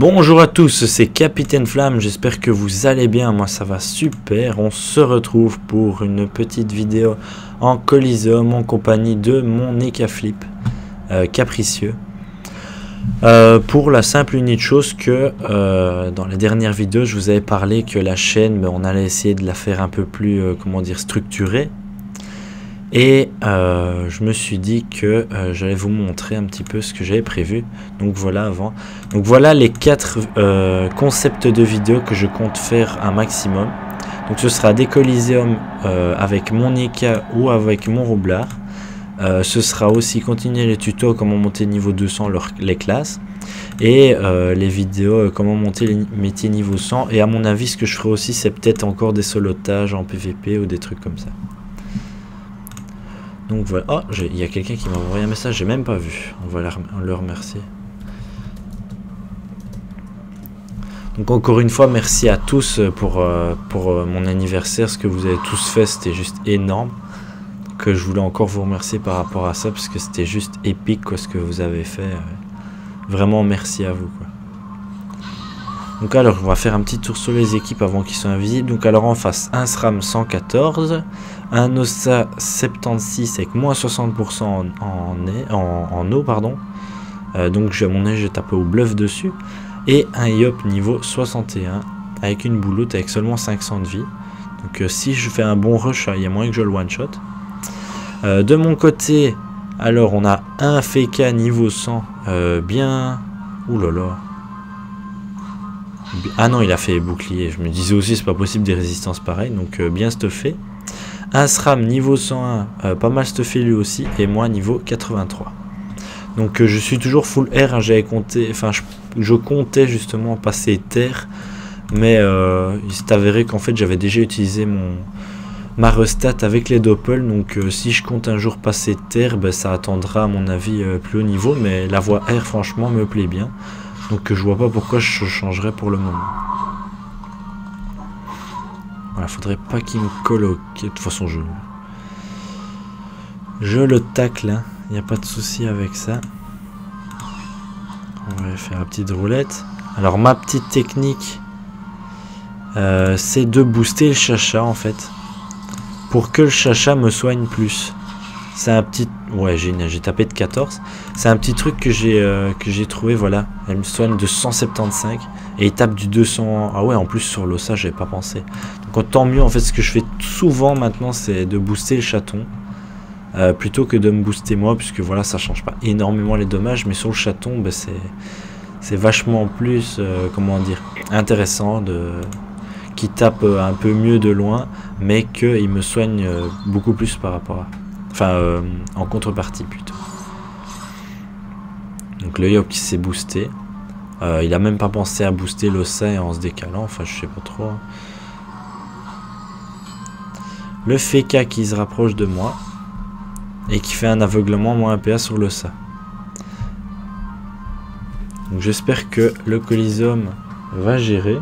Bonjour à tous, c'est Capitaine Flamme, j'espère que vous allez bien, moi ça va super, on se retrouve pour une petite vidéo en Coliseum en compagnie de mon Ecaflip euh, capricieux. Euh, pour la simple unique chose que euh, dans la dernière vidéo je vous avais parlé que la chaîne ben, on allait essayer de la faire un peu plus comment dire structurée et euh, je me suis dit que euh, j'allais vous montrer un petit peu ce que j'avais prévu. Donc voilà avant. Donc voilà les quatre euh, concepts de vidéo que je compte faire un maximum. Donc ce sera des Coliseum avec mon Eka ou avec mon roublard. ce sera aussi continuer les tutos comment monter niveau 200 les classes. Et les vidéos comment monter les métiers niveau 100. Et à mon avis ce que je ferai aussi c'est peut-être encore des solotages en PVP ou des trucs comme ça. Donc voilà. Oh, il y a quelqu'un qui m'a envoyé un message, j'ai même pas vu. On va le remercier. Donc encore une fois, merci à tous pour, euh, pour euh, mon anniversaire. Ce que vous avez tous fait, c'était juste énorme. Que je voulais encore vous remercier par rapport à ça, parce que c'était juste épique quoi, ce que vous avez fait. Vraiment merci à vous. Donc alors, on va faire un petit tour sur les équipes avant qu'ils soient invisibles. Donc alors en face, un SRAM 114, un OSA 76 avec moins 60% en, en, eau. pardon. Euh, donc à mon avis, j'ai tapé au bluff dessus. Et un IOP niveau 61 avec une bouloute avec seulement 500 de vie. Donc euh, si je fais un bon rush, il y a moins que je le one-shot. Euh, de mon côté, alors on a un FK niveau 100 bien... Ouh là là ah non, il a fait bouclier. Je me disais aussi, c'est pas possible des résistances pareilles. Donc, euh, bien stuffé. Un SRAM niveau 101, euh, pas mal stuffé lui aussi. Et moi, niveau 83. Donc, euh, je suis toujours full air. Hein, J'avais compté, enfin, je, comptais justement passer terre. Mais il s'est avéré qu'en fait, j'avais déjà utilisé mon ma restat avec les doppels. Donc, si je compte un jour passer terre, ben, ça attendra, à mon avis, plus haut niveau. Mais la voie air, franchement, me plaît bien. Donc je vois pas pourquoi je changerais pour le moment. Voilà, faudrait pas qu'il me colloque. De toute façon, je... Je le tacle, il hein. n'y a pas de souci avec ça. On va faire la petite roulette. Alors ma petite technique, euh, c'est de booster le chacha en fait. Pour que le chacha me soigne plus. C'est un petit... Ouais, j'ai tapé de 14. C'est un petit truc que j'ai euh, que j'ai trouvé, voilà. Elle me soigne de 175 et il tape du 200. Ah ouais, en plus sur l'ossa, j'avais pas pensé. Donc tant mieux, en fait, ce que je fais souvent maintenant, c'est de booster le chaton. Euh, plutôt que de me booster moi, puisque voilà, ça change pas énormément les dommages. Mais sur le chaton, ben, c'est vachement plus, euh, comment dire, intéressant de qui tape un peu mieux de loin, mais qu'il me soigne beaucoup plus par rapport à... Enfin, euh, en contrepartie plutôt. Donc le Yop qui s'est boosté. Euh, il a même pas pensé à booster l'Ossa en se décalant. Enfin, je sais pas trop. Hein. Le Feka qui se rapproche de moi. Et qui fait un aveuglement moins PA sur l'Ossa. Donc j'espère que le Coliseum va gérer.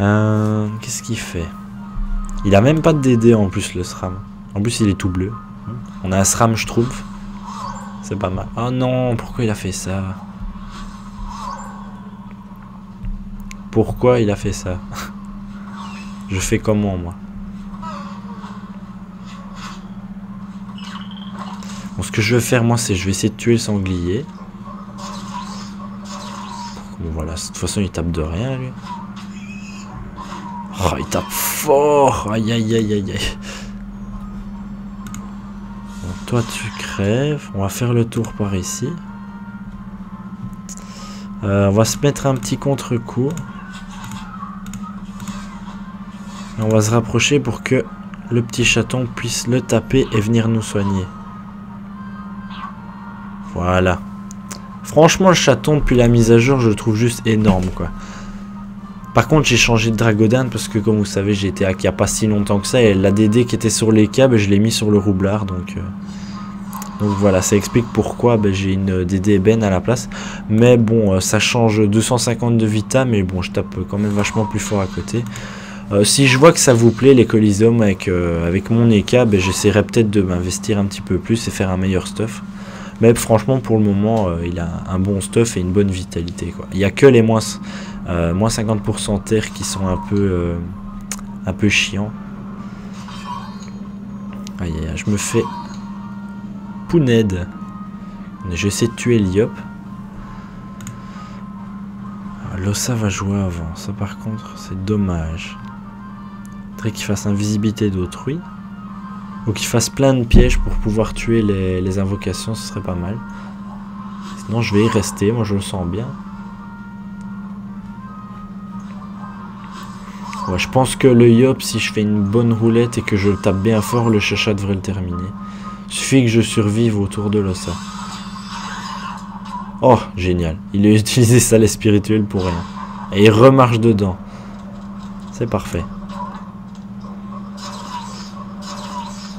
Euh, Qu'est-ce qu'il fait? Il a même pas de DD en plus le SRAM. En plus il est tout bleu. On a un SRAM je trouve. C'est pas mal. Oh non, pourquoi il a fait ça? Pourquoi il a fait ça? Je fais comment moi Bon, ce que je vais faire moi c'est je vais essayer de tuer le sanglier. Bon voilà, de toute façon il tape de rien lui. Oh, il tape fort. Aïe, aïe, aïe, aïe, aïe. Toi, tu crèves. On va faire le tour par ici. Euh, on va se mettre un petit contre-coup. On va se rapprocher pour que le petit chaton puisse le taper et venir nous soigner. Voilà. Franchement, le chaton, depuis la mise à jour, je le trouve juste énorme, quoi. Par contre, j'ai changé de Dragodan parce que, comme vous savez, j'ai été hack il n'y a pas si longtemps que ça. Et la DD qui était sur les câbles, je l'ai mis sur le roublard. Donc, euh, donc voilà, ça explique pourquoi ben, j'ai une DD ébène à la place. Mais bon, euh, ça change 250 de vita. Mais bon, je tape quand même vachement plus fort à côté. Euh, si je vois que ça vous plaît les Coliseum avec, mon EK, ben, j'essaierai peut-être de m'investir un petit peu plus et faire un meilleur stuff. Mais franchement, pour le moment, il a un bon stuff et une bonne vitalité. Il n'y a que les moins, moins 50% terre qui sont un peu, un peu chiants. Aïe, aïe, je me fais pouned. Je de tuer Liop. Ah, Lossa va jouer avant. Ça, par contre, c'est dommage. Faudrait qu'il fasse invisibilité d'autrui. Ou qu'il fasse plein de pièges pour pouvoir tuer les, invocations, ce serait pas mal. Sinon, je vais y rester. Moi, je le sens bien. Ouais, je pense que le Yop, si je fais une bonne roulette et que je le tape bien fort, le chacha devrait le terminer. Suffit que je survive autour de l'ossa. Oh, génial. Il a utilisé ça les spirituels pour rien. Et il remarche dedans. C'est parfait.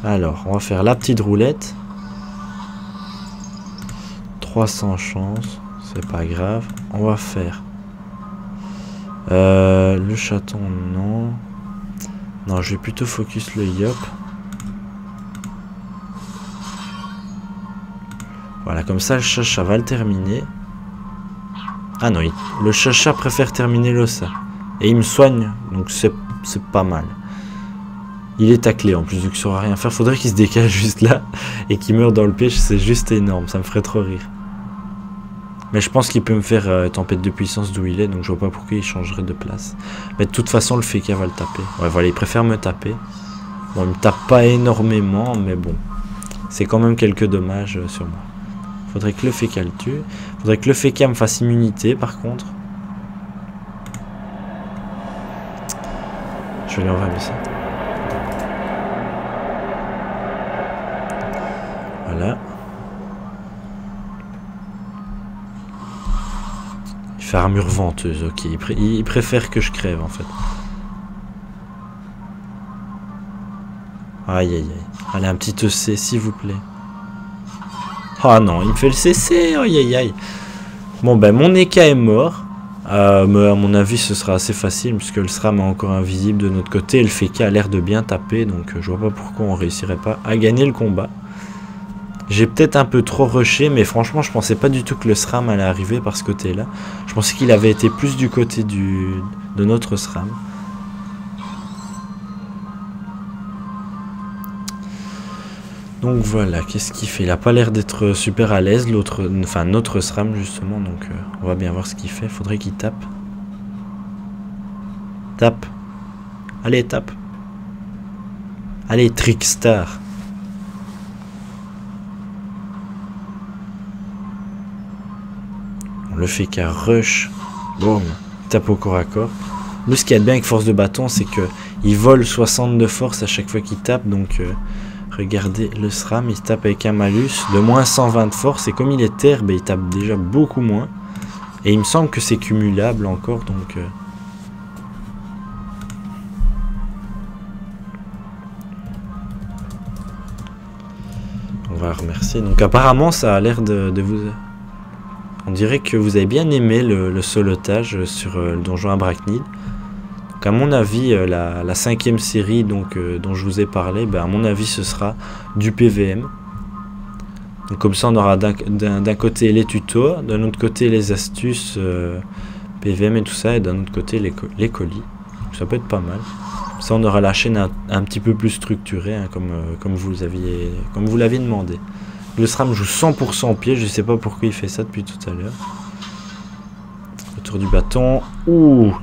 Alors, on va faire la petite roulette. 300 chances. C'est pas grave. On va faire... Euh, le chaton, non. Non, je vais plutôt focus le yop. Voilà, comme ça, le chacha va le terminer. Ah non, le chacha préfère terminer l'ossa. Et il me soigne, donc c'est pas mal. Il est taclé en plus, vu qu'il saura rien faire. Faudrait qu'il se décale juste là et qu'il meure dans le piège. C'est juste énorme, ça me ferait trop rire. Mais je pense qu'il peut me faire euh, tempête de puissance d'où il est, donc je vois pas pourquoi il changerait de place. Mais de toute façon, le Feka va le taper. Ouais, voilà, il préfère me taper. Bon, il me tape pas énormément, mais bon. C'est quand même quelques dommages euh, sur moi. Faudrait que le Feka le tue. Faudrait que le Feka me fasse immunité, par contre. Je vais lui envoyer ça. Voilà. Fait armure venteuse, ok. Il, préfère que je crève en fait. Aïe aïe aïe. Allez, un petit EC s'il vous plaît. Ah non, il me fait le CC, aïe aïe aïe. Bon ben mon Eka est mort. Euh, à mon avis ce sera assez facile puisque le SRAM est encore invisible de notre côté. Et le FK a l'air de bien taper donc euh, je vois pas pourquoi on réussirait pas à gagner le combat. J'ai peut-être un peu trop rushé, mais franchement, je pensais pas du tout que le SRAM allait arriver par ce côté-là. Je pensais qu'il avait été plus du côté de notre SRAM. Donc voilà, qu'est-ce qu'il fait? Il a pas l'air d'être super à l'aise, l'autre, enfin notre SRAM justement, donc euh, on va bien voir ce qu'il fait. Faudrait qu'il tape. Tape. Allez, tape. Allez, Trickstar. Le fait qu'à rush, boum, tape au corps à corps. Nous, ce qui est bien avec force de bâton, c'est que il vole 60 de force à chaque fois qu'il tape. Donc, euh, regardez le SRAM, il tape avec un malus de moins 120 de force. Et comme il est terre, il tape déjà beaucoup moins. Et il me semble que c'est cumulable encore. Donc, euh, on va remercier. Donc, apparemment, ça a l'air de, de vous on dirait que vous avez bien aimé le, solotage sur euh, le donjon Abrachnid. Donc à mon avis, euh, la, cinquième série donc, euh, dont je vous ai parlé, ben, à mon avis ce sera du PVM. Comme ça on aura d'un côté les tutos, d'un autre côté les astuces PVM et tout ça, et d'un autre côté les, colis. ça peut être pas mal. Ça on aura la chaîne un, petit peu plus structurée, hein, comme, comme comme vous l'aviez demandé. Le SRAM joue 100% au pied, je sais pas pourquoi il fait ça depuis tout à l'heure. Autour du bâton. Ouh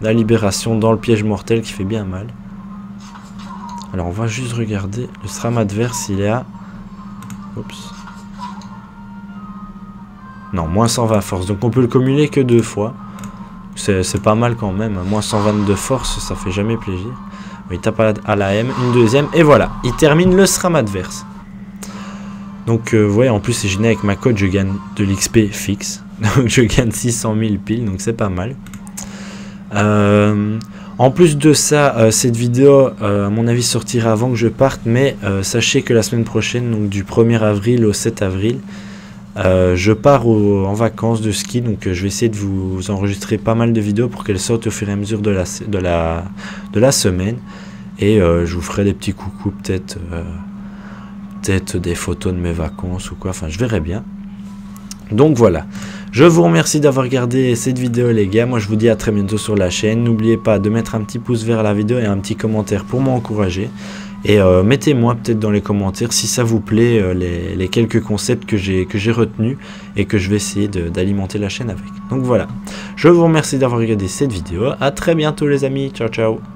La libération dans le piège mortel qui fait bien mal. Alors on va juste regarder. Le SRAM adverse, il est à... Oups. Non, moins 120 force. Donc on peut le cumuler que deux fois. C'est pas mal quand même. Moins 122 force, ça fait jamais plaisir. Il tape à la M, une deuxième, et voilà. Il termine le SRAM adverse. Donc, euh, en plus, c'est génial avec ma code, je gagne de l'XP fixe. Donc, je gagne 600 000 piles, donc c'est pas mal. Euh, en plus de ça, euh, cette vidéo, à mon avis, sortira avant que je parte. Mais sachez que la semaine prochaine, donc du 1er avril au 7 avril, Euh, je pars en vacances de ski, donc je vais essayer de vous enregistrer pas mal de vidéos pour qu'elles sortent au fur et à mesure de la, de la, de la semaine. Et je vous ferai des petits coucous, peut-être peut-être des photos de mes vacances ou quoi, enfin je verrai bien. Donc voilà, je vous remercie d'avoir regardé cette vidéo les gars, moi je vous dis à très bientôt sur la chaîne, n'oubliez pas de mettre un petit pouce vers la vidéo et un petit commentaire pour m'encourager. Et euh, mettez-moi peut-être dans les commentaires si ça vous plaît euh, les, quelques concepts que j'ai retenus et que je vais essayer d'alimenter la chaîne avec. Donc voilà, je vous remercie d'avoir regardé cette vidéo, à très bientôt les amis, ciao ciao